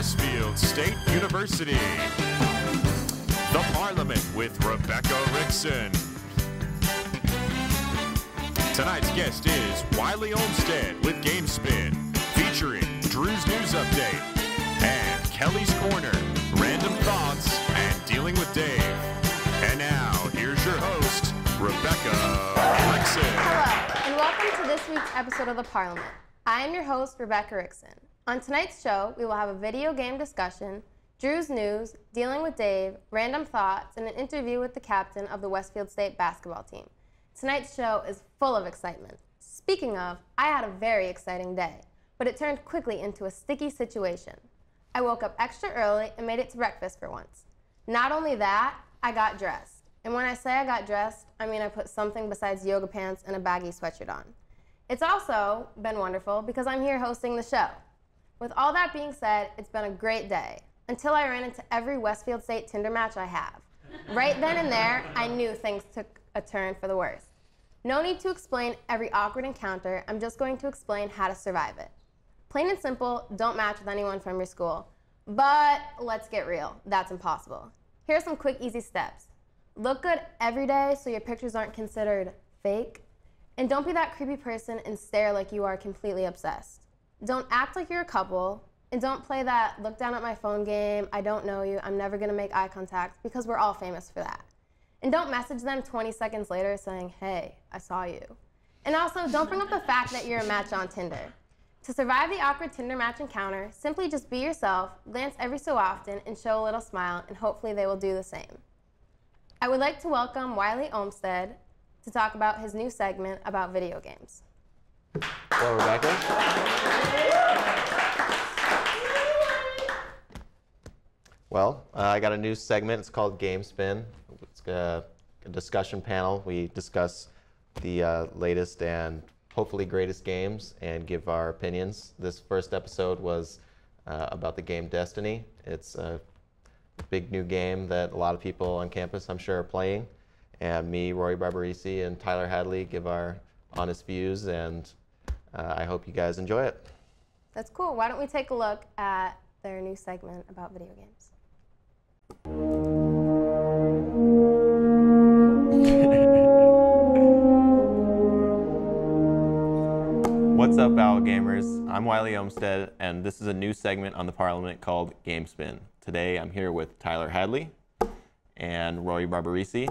Westfield State University. The Parliament with Rebecca Rickson. Tonight's guest is Wiley Olmstead with GameSpin, featuring Drew's News Update and Kelly's Corner, Random Thoughts, and Dealing with Dave. And now, here's your host, Rebecca Rickson. Hello, and welcome to this week's episode of The Parliament. I am your host, Rebecca Rickson. On tonight's show, we will have a video game discussion, Drew's News, Dealing with Dave, Random Thoughts, and an interview with the captain of the Westfield State basketball team. Tonight's show is full of excitement. Speaking of, I had a very exciting day, but it turned quickly into a sticky situation. I woke up extra early and made it to breakfast for once. Not only that, I got dressed. And when I say I got dressed, I mean I put something besides yoga pants and a baggy sweatshirt on. It's also been wonderful because I'm here hosting the show. With all that being said, it's been a great day until I ran into every Westfield State Tinder match I have. Right then and there, I knew things took a turn for the worse. No need to explain every awkward encounter, I'm just going to explain how to survive it. Plain and simple, don't match with anyone from your school. But let's get real, that's impossible. Here are some quick, easy steps. Look good every day so your pictures aren't considered fake. And don't be that creepy person and stare like you are completely obsessed. Don't act like you're a couple. And don't play that look down at my phone game, I don't know you, I'm never gonna make eye contact, because we're all famous for that. And don't message them 20 seconds later saying, hey, I saw you. And also, don't bring up the fact that you're a match on Tinder. To survive the awkward Tinder match encounter, simply just be yourself, glance every so often, and show a little smile, and hopefully they will do the same. I would like to welcome Wiley Olmstead to talk about his new segment about video games. Hello, Rebecca. Well, uh, I got a new segment. It's called Game Spin. It's a, a discussion panel. We discuss the uh, latest and hopefully greatest games and give our opinions. This first episode was uh, about the game Destiny. It's a big new game that a lot of people on campus, I'm sure, are playing. And me, Rory Barbarisi, and Tyler Hadley give our honest views, and uh, I hope you guys enjoy it. That's cool. Why don't we take a look at their new segment about video games? What's up, Owl Gamers? I'm Wiley Olmstead, and this is a new segment on the Parliament called Game Spin. Today, I'm here with Tyler Hadley and Rory Barbarisi,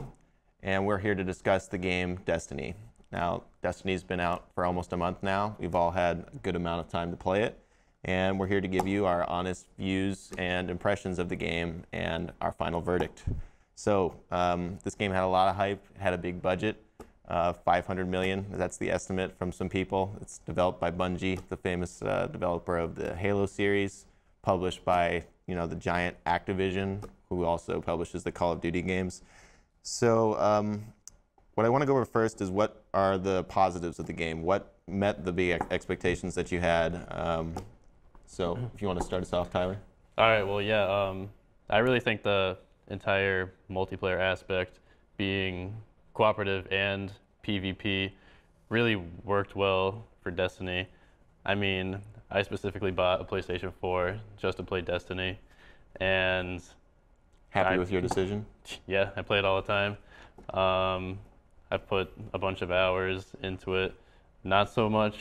and we're here to discuss the game Destiny. Now, Destiny's been out for almost a month now. We've all had a good amount of time to play it, and we're here to give you our honest views and impressions of the game and our final verdict. So, um, this game had a lot of hype, had a big budget. Uh, 500 million, that's the estimate from some people. It's developed by Bungie, the famous uh, developer of the Halo series, published by you know the giant Activision, who also publishes the Call of Duty games. So um, what I want to go over first is what are the positives of the game? What met the big expectations that you had? Um, so if you want to start us off, Tyler. All right. Well, yeah. Um, I really think the entire multiplayer aspect, being cooperative and PvP, really worked well for Destiny. I mean, I specifically bought a PlayStation 4 just to play Destiny, and Happy I- with your decision? yeah, I play it all the time. Um, I've put a bunch of hours into it. Not so much.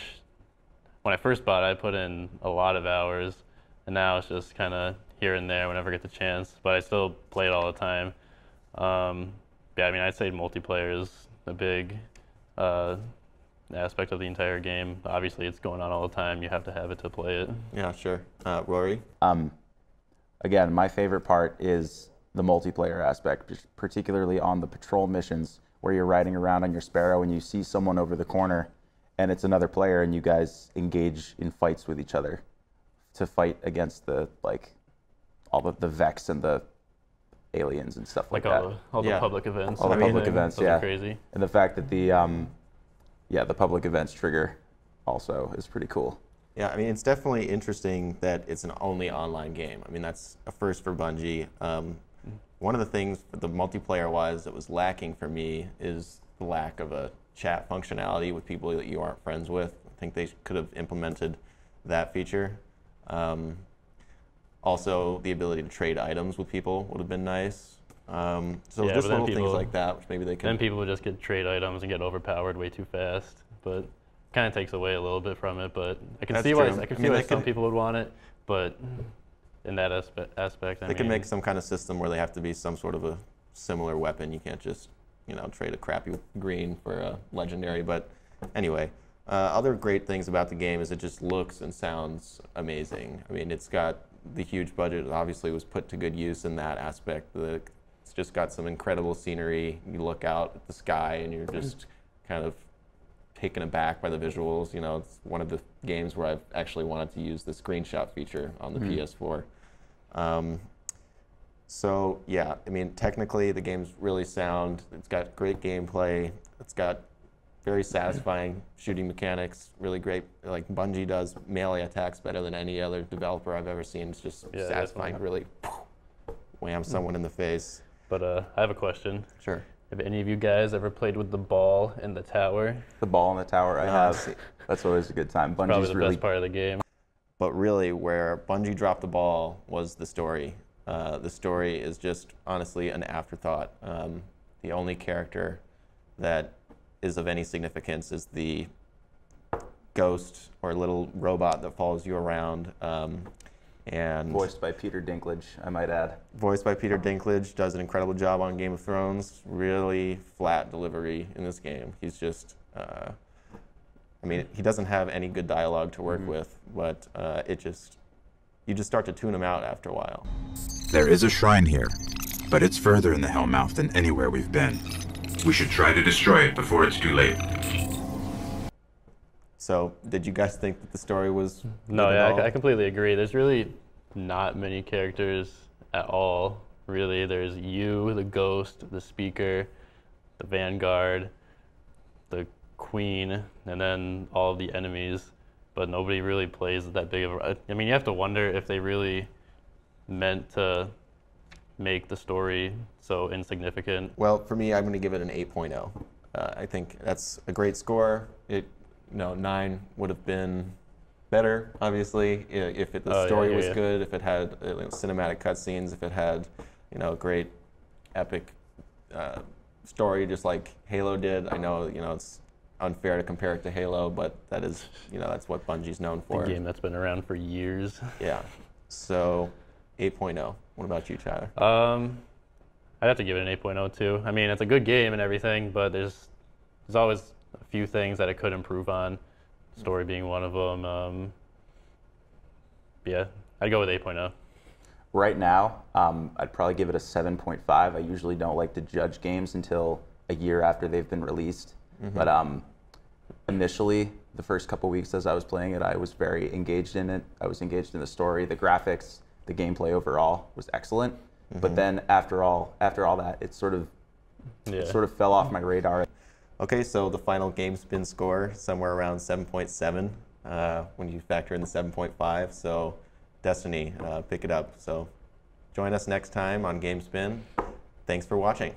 When I first bought it, I put in a lot of hours, and now it's just kind of here and there whenever I get the chance. But I still play it all the time. Um, yeah, I mean, I'd say multiplayer is a big uh, aspect of the entire game. Obviously, it's going on all the time. You have to have it to play it. Yeah, sure. Uh, Rory? Um, again, my favorite part is the multiplayer aspect, particularly on the patrol missions where you're riding around on your Sparrow and you see someone over the corner and it's another player and you guys engage in fights with each other to fight against the like all the, the Vex and the aliens and stuff like, Like all that. the, all the Yeah. public events. All the and public everything. events, are yeah. crazy. And the fact that the um, yeah the public events trigger also is pretty cool. Yeah, I mean, it's definitely interesting that it's an only online game. I mean, that's a first for Bungie. Um, one of the things, that the multiplayer wise, that was lacking for me is the lack of a chat functionality with people that you aren't friends with. I think they could have implemented that feature. Um, Also, the ability to trade items with people would have been nice. Um, so Yeah, just little things people- like that, which maybe they Then people would just get trade items and get overpowered way too fast. But kind of takes away a little bit from it. But I can That's see why. I can I see mean, why some could- people would want it. But in that aspect, aspect I They mean, can make some kind of system where they have to be some sort of a similar weapon. You can't just, you know, trade a crappy green for a legendary. But anyway, uh, other great things about the game is it just looks and sounds amazing. I mean, it's got the huge budget. It obviously was put to good use in that aspect. The, it's just got some incredible scenery. You look out at the sky and you're just kind of taken aback by the visuals. You know, it's one of the games where I've actually wanted to use the screenshot feature on the PS4. Um, so yeah, I mean, technically the game's really sound. It's got great gameplay. It's got very satisfying shooting mechanics. Really great. Like Bungie does melee attacks better than any other developer I've ever seen. It's just Yeah, satisfying. definitely. Really wham someone in the face. But uh, I have a question. Sure. Have any of you guys ever played with the ball in the tower? The ball in the tower I No, have. That's always a good time. Probably Bungie's the really best part of the game. But really, where Bungie dropped the ball was the story. Uh, the story is just honestly an afterthought. Um, the only character that is of any significance is the ghost or little robot that follows you around. Um, and voiced by Peter Dinklage, I might add. voiced by Peter Dinklage, does an incredible job on Game of Thrones. Really flat delivery in this game. He's just, uh, I mean, he doesn't have any good dialogue to work with, but uh, it just, you just start to tune him out after a while. There is a shrine here, but it's further in the Hellmouth than anywhere we've been. We should try to destroy it before it's too late. So, did you guys think that the story was? No, good at yeah, I. I completely agree. There's really not many characters at all. Really, there's you, the ghost, the speaker, the vanguard, the queen, and then all the enemies. But nobody really plays that big of a. I mean, you have to wonder if they really meant to make the story so insignificant. Well, for me, I'm going to give it an 8.0. Uh, I think that's a great score. It, you know, nine would have been better, obviously, if it, the Oh, story yeah, was yeah. good, if it had uh, you know, cinematic cutscenes, if it had, you know, great, epic uh, story, just like Halo did. I know, you know, it's unfair to compare it to Halo, but that is, you know, that's what Bungie's known A for. game that's been around for years. Yeah. So, 8.0. What about you, Tyler? Um, I'd have to give it an 8.0 too. I mean, it's a good game and everything, but there's there's always a few things that it could improve on. Story being one of them. Um, yeah, I'd go with 8.0. Right now, um, I'd probably give it a 7.5. I usually don't like to judge games until a year after they've been released. But um, initially, the first couple weeks as I was playing it, I was very engaged in it. I was engaged in the story, the graphics, the gameplay overall was excellent. But then after all, after all that, it sort of Yeah. it sort of fell off my radar. Okay, so the final game spin score somewhere around 7.7 uh, when you factor in the 7.5. So Destiny, uh, pick it up. So join us next time on Game Spin. Thanks for watching.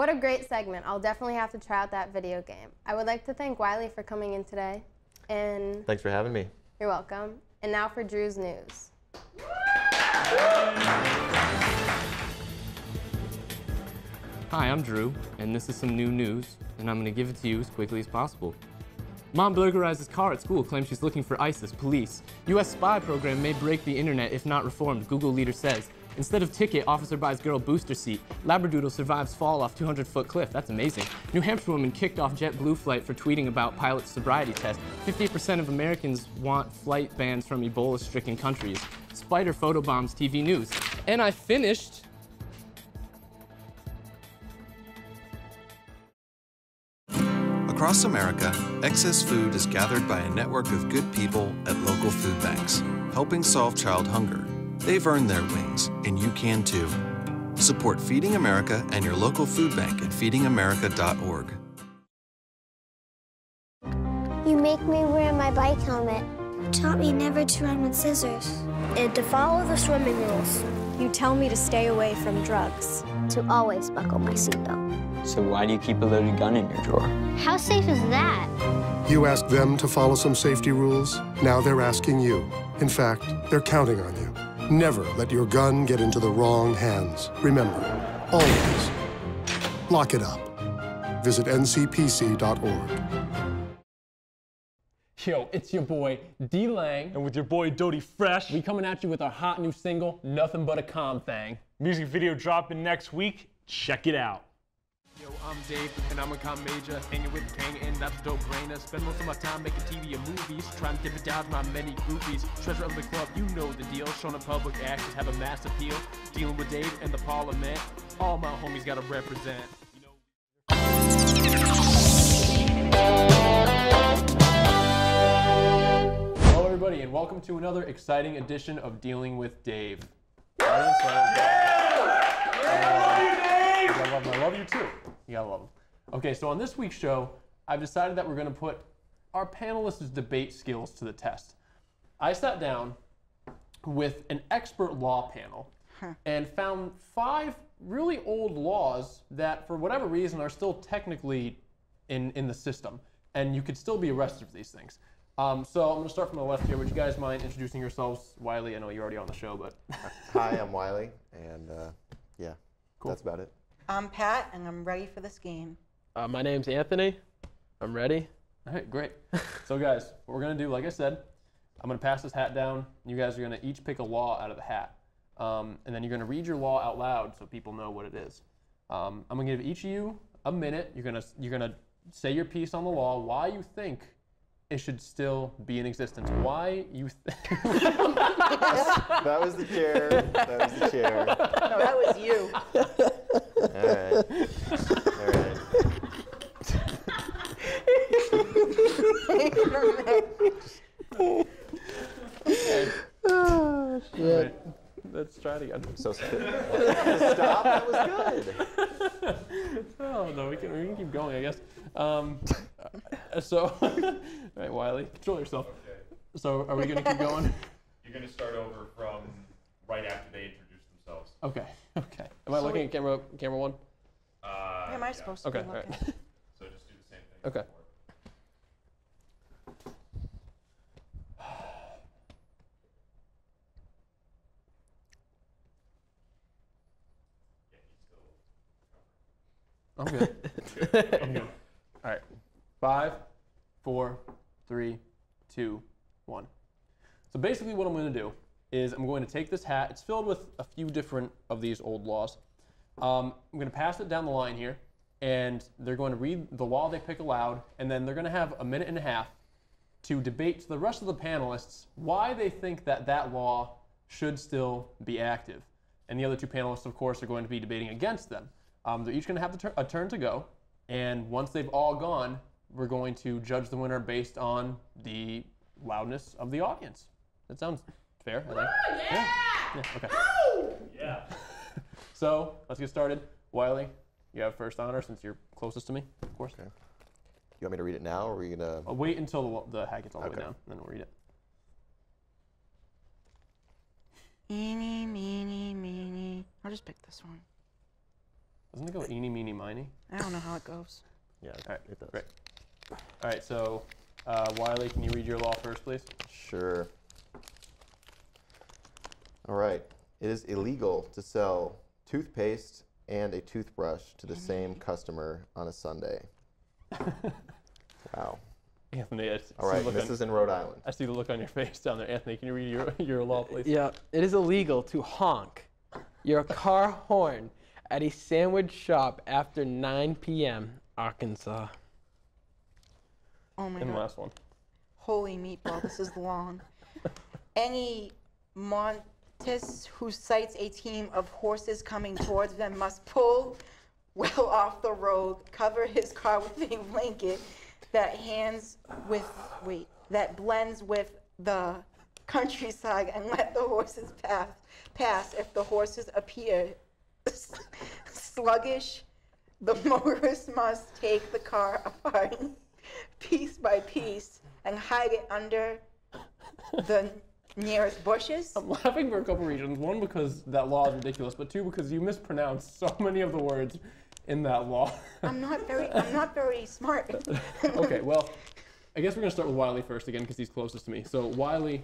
What a great segment. I'll definitely have to try out that video game. I would like to thank Wiley for coming in today. And Thanks for having me. you're welcome. And now for Drew's news. Hi, I'm Drew, and this is some new news, and I'm gonna give it to you as quickly as possible. Mom burglarizes car at school, claims she's looking for ISIS, police. US spy program may break the internet if not reformed, Google leader says. Instead of ticket, officer buys girl booster seat. Labradoodle survives fall off 200 foot cliff. That's amazing. New Hampshire woman kicked off JetBlue flight for tweeting about pilot's sobriety test. 50% of Americans want flight bans from Ebola stricken countries. Spider photobombs TV news. And I finished Across America, excess food is gathered by a network of good people at local food banks, helping solve child hunger. They've earned their wings, and you can too. Support Feeding America and your local food bank at feedingamerica.org. You make me wear my bike helmet. Taught me never to run with scissors. And to follow the swimming rules. You tell me to stay away from drugs. to always buckle my seatbelt. So why do you keep a loaded gun in your drawer? How safe is that? You asked them to follow some safety rules. Now they're asking you. In fact, they're counting on you. Never let your gun get into the wrong hands. Remember, always lock it up. Visit ncpc.org. Yo, it's your boy D Lang. And with your boy Dodie Fresh. We coming at you with our hot new single, Nothing But a Calm Thing. Music video dropping next week. Check it out. Yo, I'm Dave, and I'm a com major, hanging with Kang, and that's dope brainer. Spend most of my time making TV and movies, trying to down my many groupies. Treasure of the club, you know the deal. Showing up public actions have a mass appeal. Dealing with Dave and the Parliament, all my homies gotta represent. Hello, everybody, and welcome to another exciting edition of Dealing with Dave. I love him. I love you too. You gotta love them. Okay, so on this week's show, I've decided that we're gonna put our panelists' debate skills to the test. I sat down with an expert law panel and found five really old laws that, for whatever reason, are still technically in, in the system, and you could still be arrested for these things. Um, so I'm going to start from the left here. Would you guys mind introducing yourselves? Wiley, I know you're already on the show, but. Hi, I'm Wiley, and uh, yeah, that's about it. I'm Pat, and I'm ready for this game. Uh, my name's Anthony. I'm ready. All right, great. so, guys, what we're going to do, like I said, I'm going to pass this hat down. You guys are going to each pick a law out of the hat. Um, and then you're going to read your law out loud so people know what it is. Um, I'm going to give each of you a minute. You're going to you're going to say your piece on the law, why you think it should still be in existence. Why you th- That was the chair. That was the chair. No, that was you. All right. All right. Oh, Right. Let's try it again. So stop. That was good. oh no, we can we can keep going, I guess. Um, uh, so, all right, Wiley, control yourself. So, are we gonna keep going? You're going to start over from right after they introduce themselves. Okay. Okay. Am I looking at camera camera one? Am I supposed to Okay. be looking? right. So just do the same thing. Okay. I'm good. I'm good. All right. Five, four, three, two, one. So basically, what I'm going to do is I'm going to take this hat. It's filled with a few different of these old laws. Um, I'm going to pass it down the line here, and they're going to read the law they pick aloud, and then they're going to have a minute and a half to debate to the rest of the panelists why they think that that law should still be active. And the other two panelists, of course, are going to be debating against them. Um, they're each going to have the tur- a turn to go, and once they've all gone, we're going to judge the winner based on the loudness of the audience. That sounds fair, I think. yeah. yeah. Okay. Yeah. So let's get started. Wiley, you have first honor since you're closest to me, of course. Okay. You want me to read it now, or are you gonna? I'll wait until the, the hat gets all the Okay. way down, and then we'll read it. Eeny, meeny, meeny. I'll just pick this one. Doesn't it go eeny, meeny, miny? I don't know how it goes. Yeah, All right, it does. great. All right, so uh, Wiley, can you read your law first, please? Sure. All right. It is illegal to sell toothpaste and a toothbrush to the mm-hmm. same customer on a Sunday. wow. Anthony, I s- All see the look This on- is in Rhode Island. I see the look on your face down there. Anthony, can you read your, your law, please? Yeah, it is illegal to honk your car horn at a sandwich shop after 9 p.m. Arkansas. Oh my And the god. last one. Holy meatball, this is long. Any Montes who sights a team of horses coming towards them must pull well off the road, cover his car with a blanket that hands with wait that blends with the countryside and let the horses pass pass. If the horses appear sluggish the motorist must take the car apart piece by piece and hide it under the nearest bushes. I'm laughing for a couple reasons. One, because that law is ridiculous, but two, because you mispronounced so many of the words in that law. I'm not very, I'm not very smart. okay, well, I guess we're gonna start with Wiley first again because he's closest to me. So Wiley,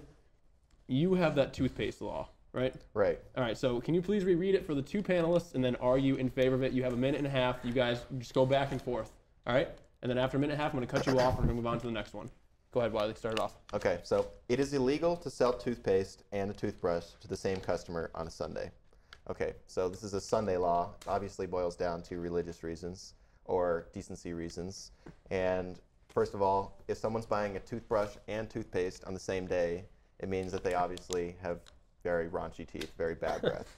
you have that toothpaste law, right? Right. All right. So can you please reread it for the two panelists, and then are you in favor of it? You have a minute and a half. You guys just go back and forth. All right. And then after a minute and a half, I'm gonna cut you off. We're gonna move on to the next one. Go ahead, Wiley. Start it off. Okay, so it is illegal to sell toothpaste and a toothbrush to the same customer on a Sunday. Okay, so this is a Sunday law. Obviously, boils down to religious reasons or decency reasons. And first of all, if someone's buying a toothbrush and toothpaste on the same day, it means that they obviously have very raunchy teeth, very bad breath.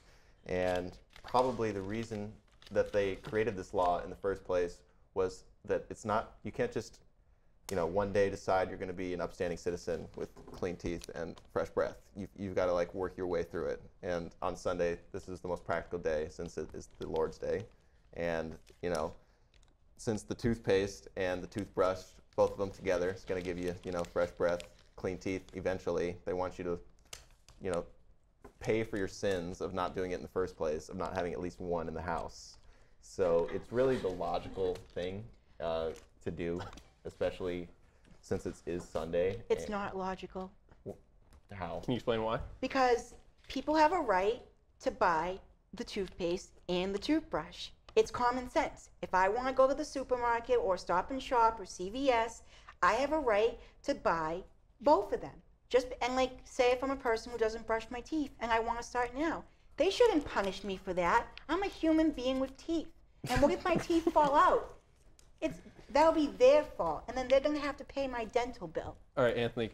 And probably the reason that they created this law in the first place was that it's not, you can't just you know, one day decide you're going to be an upstanding citizen with clean teeth and fresh breath. You've, you've got to like work your way through it. And on Sunday, this is the most practical day since it is the Lord's Day. And, you know, since the toothpaste and the toothbrush, both of them together, is going to give you, you know, fresh breath, clean teeth eventually. They want you to, you know, pay for your sins of not doing it in the first place, of not having at least one in the house. So it's really the logical thing uh, to do especially since it is Sunday. It's not logical How? Can you explain why? because people have a right to buy the toothpaste and the toothbrush. It's common sense. If I want to go to the supermarket or Stop and Shop or CVS, I have a right to buy both of them. Just and like say if I'm a person who doesn't brush my teeth and I want to start now, they shouldn't punish me for that. I'm a human being with teeth. And what if my teeth fall out? It's that'll be their fault, and then they're gonna have to pay my dental bill. All right, Anthony.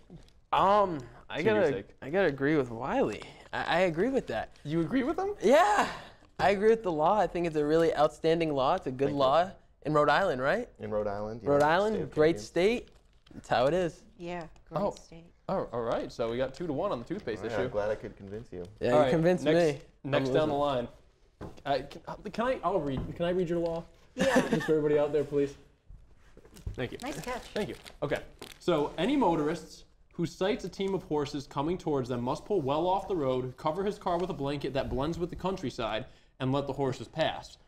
Um, I To your gotta, sake. I gotta agree with Wiley. I, I agree with that. You agree with them? Yeah, I agree with the law. I think it's a really outstanding law. It's a good law in Rhode Island, right? In Rhode Island. Rhode yeah, Island, state of great champions. state. That's how it is. Yeah, great Oh. state. Oh, all right. So we got two to one on the toothpaste All right, issue. I'm glad I could convince you. Yeah, All you right, convinced next, me. Next down the line. Uh, can, can I? I'll read. Can I read your law? Yeah. Just for everybody out there, please. Thank you. Nice catch. Thank you. Okay. So any motorists who sights a team of horses coming towards them must pull well off the road, cover his car with a blanket that blends with the countryside, and let the horses pass.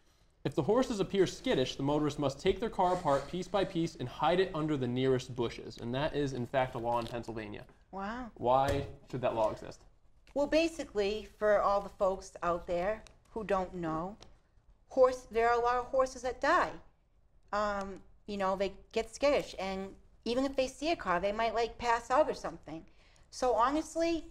If the horses appear skittish, the motorist must take their car apart piece by piece and hide it under the nearest bushes. And that is, in fact, a law in Pennsylvania. Wow. Why should that law exist? Well, basically, for all the folks out there who don't know, horse there are a lot of horses that die. Um, you know, they get skittish, and even if they see a car, they might like pass out or something. So honestly,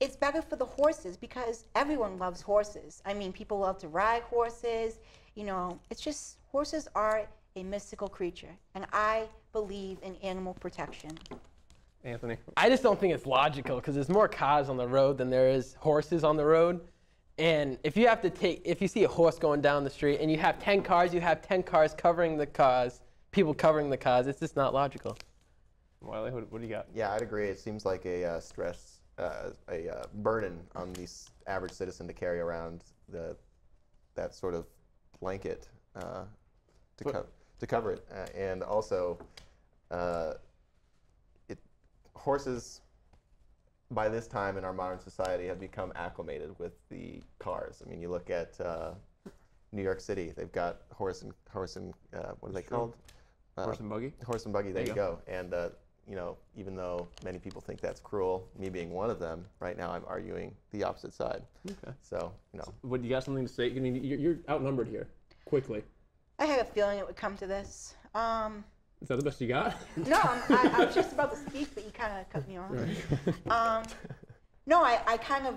it's better for the horses because everyone loves horses. I mean, people love to ride horses. You know, it's just horses are a mystical creature, and I believe in animal protection. Anthony. I just don't think it's logical because there's more cars on the road than there is horses on the road. And if you have to take, if you see a horse going down the street and you have 10 cars, you have 10 cars covering the cars, people covering the cars. It's just not logical. Wiley, what, what do you got? Yeah, I'd agree. It seems like a uh, stress, uh, a uh, burden on the average citizen to carry around the that sort of blanket uh, to, But- co- to cover it, uh, and also uh, it horses by this time in our modern society have become acclimated with the cars. I mean, you look at uh, New York City; they've got horse and horse and uh, what are they Sure. called? Horse and buggy? Horse and buggy. There, There you you go. And uh, you know, even though many people think that's cruel, me being one of them, right now I'm arguing the opposite side. Okay. So you know, What you got something to say? I mean, you're, you're outnumbered here. Quickly. I had a feeling it would come to this. Um, Is that the best you got? No, I'm, I, I was just about to speak, but you kind of cut me off. Um, no, I, I kind of,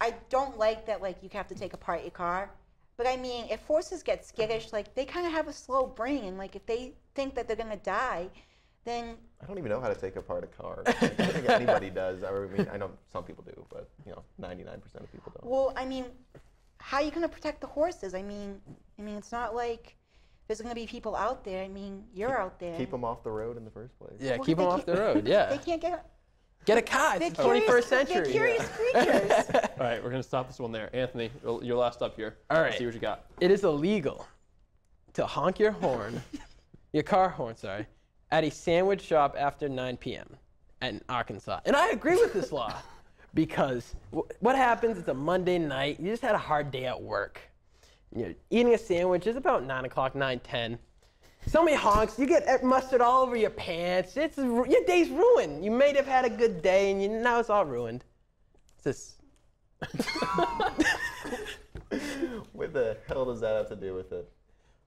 I don't like that. Like you have to take apart your car. But I mean, if horses get skittish, like they kind of have a slow brain, and like if they think that they're gonna die, then I don't even know how to take apart a car. I don't think anybody does. I mean, I know some people do, but you know, 99% of people don't. well, I mean, how are you gonna protect the horses? I mean, I mean, it's not like there's gonna be people out there. I mean, you're out there. Keep them off the road in the first place. Yeah, Well, keep them off the road. Yeah, they can't get. Get a car. The 21st century. Curious creatures. All right, we're going to stop this one there. Anthony, you're last up here. All right. Let's see what you got. It is illegal to honk your horn, your car horn, sorry, at a sandwich shop after 9 p.m. in Arkansas. And I agree with this law because what happens? It's a Monday night. You just had a hard day at work. You're eating a sandwich. It's about 9 o'clock, 9, 10. So many honks, you get mustard all over your pants. It's, your day's ruined. You may have had a good day, and you, now it's all ruined. It's just. what the hell does that have to do with it?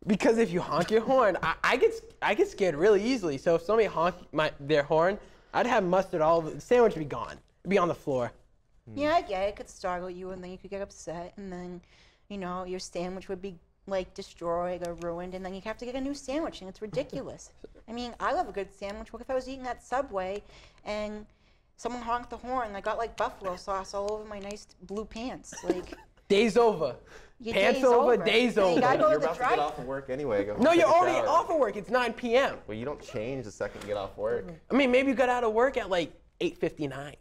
Because if you honk your horn, I, I, get I get scared really easily. So if somebody honked my, their horn, I'd have mustard all the sandwich would be gone. It'd be on the floor. Yeah, yeah. It could startle you, and then you could get upset, and then, you know, your sandwich would be like destroyed or ruined, and then you'd have to get a new sandwich, and it's ridiculous. I mean, I love a good sandwich. What if I was eating at Subway, and someone honked the horn, and I got like buffalo sauce all over my nice blue pants? Like, Days over. Your Pants day's over, over. days Yeah, you over. gotta go to You're the about to get off of work anyway. Go No, you're already shower. off of work. It's 9 p.m. Well, you don't change the second you get off work. I mean, maybe you got out of work at like 8:59.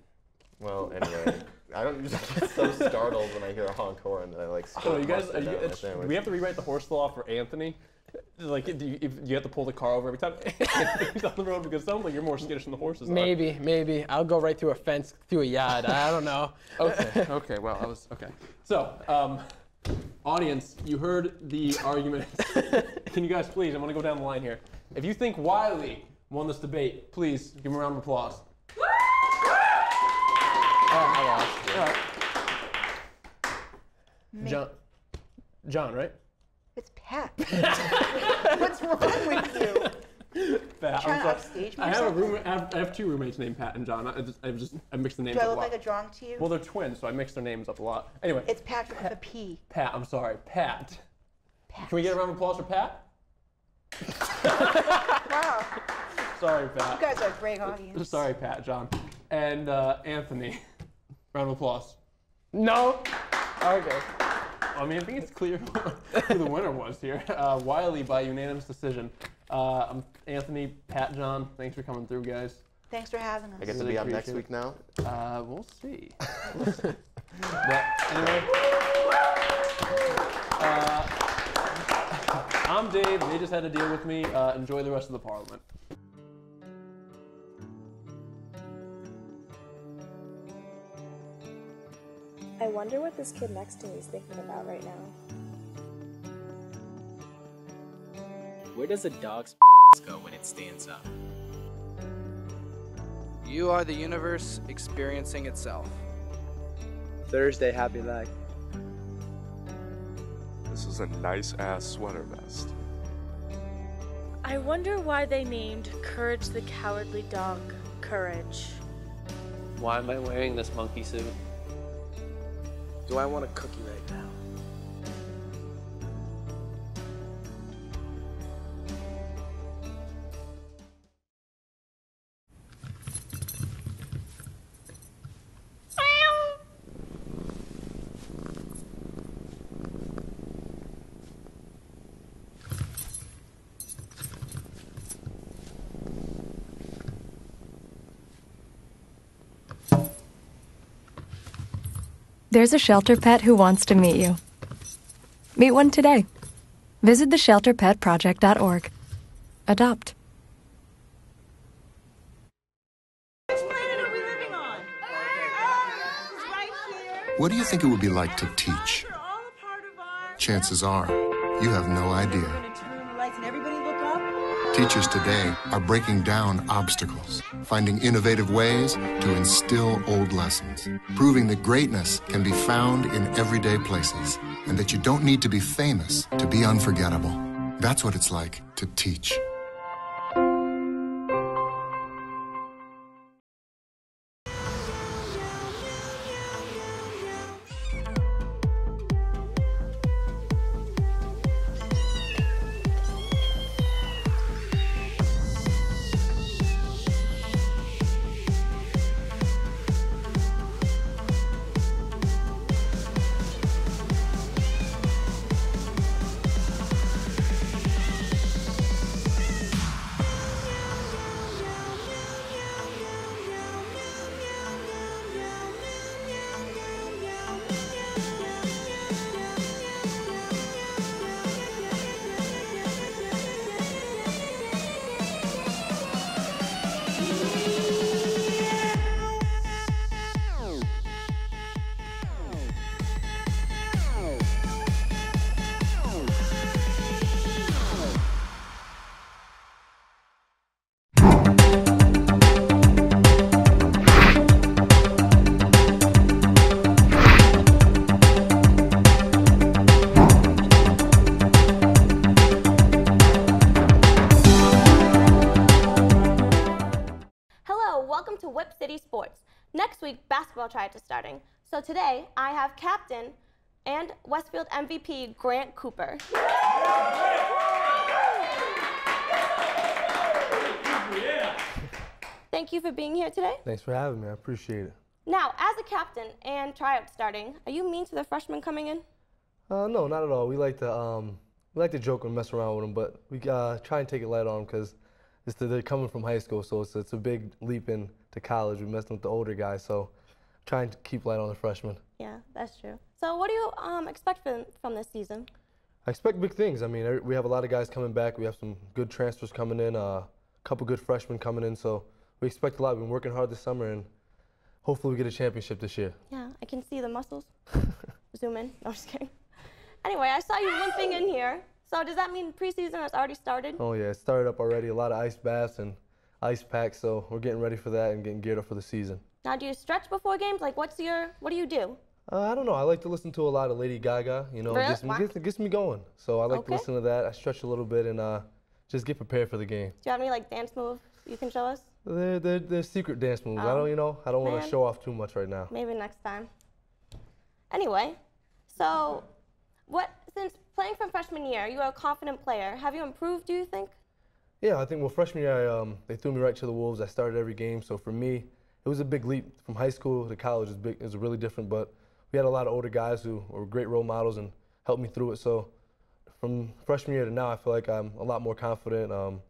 Well, anyway, I don't usually get so startled when I hear a honk horn that I like. So spill you guys, are you, down my it's- do we have to rewrite the horse law for Anthony? Like, do you, if you have to pull the car over every time Anthony's on the road because it sounds like you're more skittish than the horses are. Maybe, maybe I'll go right through a fence, through a yard. I don't know. Okay. Okay. Well, I was okay. So, um, audience, you heard the argument. Can you guys please? I'm gonna go down the line here. If you think Wiley won this debate, please give him a round of applause. I lost. All right. John. John, right? it's Pat. What's wrong with you? Pat, I'm to sorry. upstage me I have a something? room. I have, I have two roommates named Pat and John. I just, I just, I mixed the names Do I up a look lot. like a drawing to you? well, they're twins, so I mixed their names up a lot. Anyway, it's Patrick with a P. Pat. I'm sorry, Pat. Pat. Can we get a round of applause for Pat? Wow. Sorry, Pat. You guys are a great audience. Sorry, Pat, John. And uh, Anthony. Round of applause. No. Okay. I mean, I think it's clear who the winner was here. Uh, Wiley by unanimous decision. Uh, I'm Anthony, Pat, John. Thanks for coming through, guys. Thanks for having us. I get to Really be on next appreciate week now. Uh, we'll see. We'll see. but anyway, uh, I'm Dave. They just had to deal with me. Uh, enjoy the rest of the parliament. I wonder what this kid next to me is thinking about right now. Where does a dog's penis go when it stands up? You are the universe experiencing itself. Thursday, happy leg. This is a nice ass sweater vest. I wonder why they named Courage the Cowardly Dog Courage. Why am I wearing this monkey suit? Do I want a cookie right now? There's a shelter pet who wants to meet you. Meet one today. Visit theshelterpetproject.org. Adopt. What do you think it would be like to teach? Chances are, you have no idea. Teachers today are breaking down obstacles, finding innovative ways to instill old lessons, proving that greatness can be found in everyday places, and that you don't need to be famous to be unforgettable. That's what it's like to teach. Tryouts are starting. So today, I have captain and Westfield MVP Grant Cooper. Thank you for being here today. Thanks for having me. I appreciate it. Now, as a captain and tryout starting, are you mean to the freshmen coming in? Uh, no, not at all. We like to um, we like to joke and mess around with them, but we uh, try and take it light on them because the, they're coming from high school, so it's, it's a big leap into college. We messing with the older guys, so trying to keep light on the freshmen. Yeah, that's true. So, what do you um, expect from, from this season? I expect big things. I mean, we have a lot of guys coming back. We have some good transfers coming in, uh, a couple good freshmen coming in, so we expect a lot. We've been working hard this summer, and hopefully we get a championship this year. Yeah, I can see the muscles. Zoom in. No, I'm just kidding. Anyway, I saw you limping in here. So does that mean preseason has already started? Oh yeah, it started up already. A lot of ice baths and ice packs, so we're getting ready for that and getting geared up for the season. Now, do you stretch before games? Like, what's your, what do you do? Uh, I don't know. I like to listen to a lot of Lady Gaga. You know, really? gets, me, gets, gets, me going. So I like okay. to listen to that. I stretch a little bit and uh, just get prepared for the game. Do you have any like dance moves you can show us? They're, they're, they're secret dance moves. Oh, I don't, you know, I don't want to show off too much right now. Maybe next time. Anyway, so what since playing from freshman year, you are a confident player. Have you improved? Do you think? Yeah, I think well freshman year I, um, they threw me right to the wolves. I started every game, so for me it was a big leap from high school to college. It was, big, really different, but we had a lot of older guys who were great role models and helped me through it. So from freshman year to now, I feel like I'm a lot more confident. Um,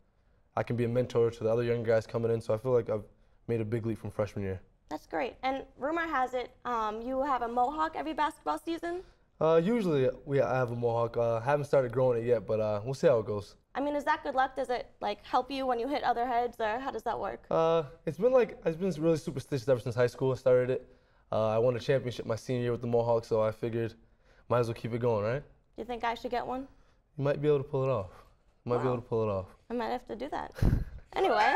I can be a mentor to the other young guys coming in. So I feel like I've made a big leap from freshman year. That's great. And rumor has it um, you have a mohawk every basketball season. Uh, usually we I have a mohawk. Uh, haven't started growing it yet, but uh, we'll see how it goes. I mean, is that good luck? Does it like help you when you hit other heads, or how does that work? Uh, it's been like it's been really superstitious ever since high school. I started it. Uh, I won a championship my senior year with the mohawk, so I figured might as well keep it going, right? Do you think I should get one? You might be able to pull it off. You might wow. be able to pull it off. I might have to do that. anyway,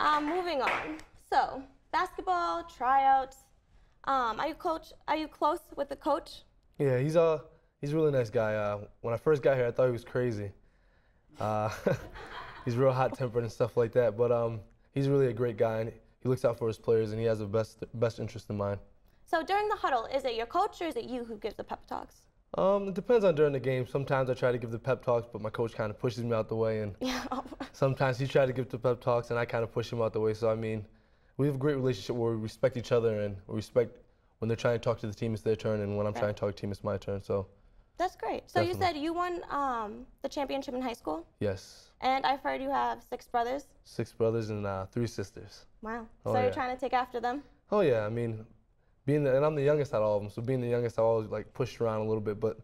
um, moving on. So basketball tryouts. Um, are you coach? Are you close with the coach? Yeah, he's a he's a really nice guy. Uh, when I first got here, I thought he was crazy. Uh, he's real hot tempered and stuff like that. But um, he's really a great guy, and he looks out for his players, and he has the best best interest in mind. So during the huddle, is it your coach or is it you who gives the pep talks? Um, it depends on during the game. Sometimes I try to give the pep talks, but my coach kind of pushes me out the way, and sometimes he tries to give the pep talks, and I kind of push him out the way. So I mean we have a great relationship where we respect each other and we respect when they're trying to talk to the team, it's their turn, and when I'm right. trying to talk to the team, it's my turn. So that's great. So definitely. you said you won um, the championship in high school. Yes. And I've heard you have six brothers. Six brothers and uh, three sisters. Wow. Oh, so yeah. you're trying to take after them. Oh yeah. I mean, being the, and I'm the youngest out of all of them, so being the youngest, I always like pushed around a little bit, but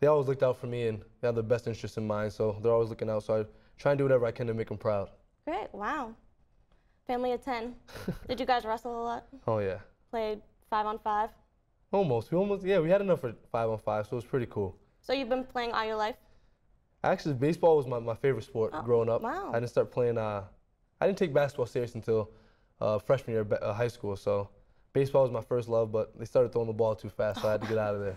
they always looked out for me and they have the best interest in mind, so they're always looking out. So I try and do whatever I can to make them proud. Great. Wow. Family of 10. Did you guys wrestle a lot? Oh, yeah. Played five on five? Almost. We almost, yeah, we had enough for five on five, so it was pretty cool. So you've been playing all your life? Actually, baseball was my, my favorite sport oh, growing up. Wow. I didn't start playing, uh, I didn't take basketball serious until uh, freshman year of uh, high school, so baseball was my first love, but they started throwing the ball too fast, so I had to get out of there.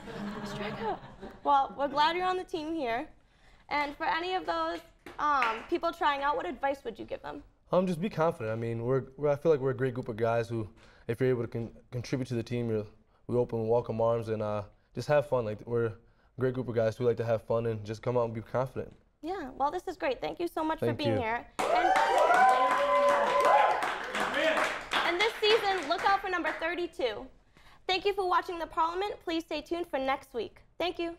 Strike out. Well, we're glad you're on the team here. And for any of those um, people trying out, what advice would you give them? Um, just be confident. I mean, we're, we're, I feel like we're a great group of guys who, if you're able to con contribute to the team, you're, we open welcome arms and uh, just have fun. Like we're a great group of guys who like to have fun and just come out and be confident. Yeah. Well, this is great. Thank you so much Thank for being you. here. And, and this season, look out for number 32. Thank you for watching the Parliament. Please stay tuned for next week. Thank you.